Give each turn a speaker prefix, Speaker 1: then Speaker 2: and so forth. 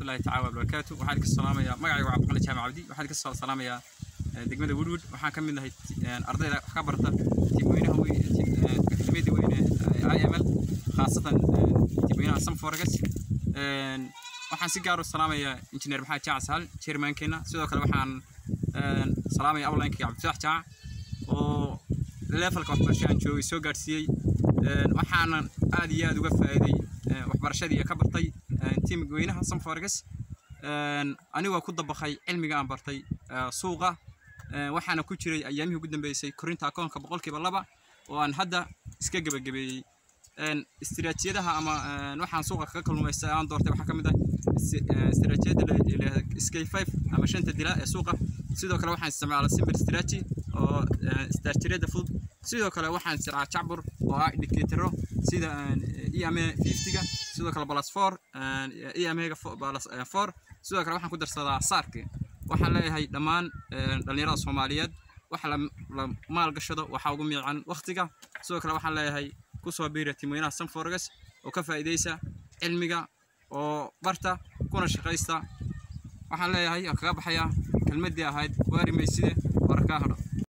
Speaker 1: waraxmatullaahi tacaala wabarakaatu waxaan idinka salaamayaa magacayga waa cabdiqani jaamac cabdi. Waxaan idinka soo salaamayaa degmada woodwood waxaan ka mid nahay ardayda wax ka barta tiimweynaha akademiyada weyne i m l khaasatan tiimweynaha sanforegas waxaan si gaar u salaamayaa injineer maxamed jaac sahal chairmankeena. Sidoo kale waxaan salaamaya ablankii cabdifatax jaac oo levelka waxbarasho aan joogay soo gaadhsiiyey. Waxaanan aad iyo aad uga faa'iiday waxbarashadii ka bartay tiim weynaha sanforegas anigoo ku dabaqay cilmiga aan bartay suuqa. Waxaana ku jiray ayaamihii ugu dambeysay korinta akoonka boqolkiiba laba oo aan hadda iska gebagabeeyey. Istiraatiijiyadaha ama waxaan suuqa kaga kalluumaystay aan doortay waxaa ka mid ah istiraatiijiyada skay five ama shanta dilaa ee suuqa. Sidoo kale waxaan isticmaalaa simber strategy oo istiraatiijiyada fudud sidoo kale waxaan isticmaalaa jacbur oo ah indicatoro sida ema fiftyga sidoo kale balas four emega balas four. Sidoo kale waxaan ku darsadaa saarki waxaan leeyahay dhammaan dhallinyarada soomaaliyeed. Waxa la maalgashado waxaa ugu miican waktiga sidoo kale waxaan leeyahay ku soo biira timweynaha sanforegas oo ka faa'iidaysa cilmiga oo barta kuna shaqaysta waxaan leeyahay kaga baxayaa kelmaddii ahayd waari mayside warakaa hadho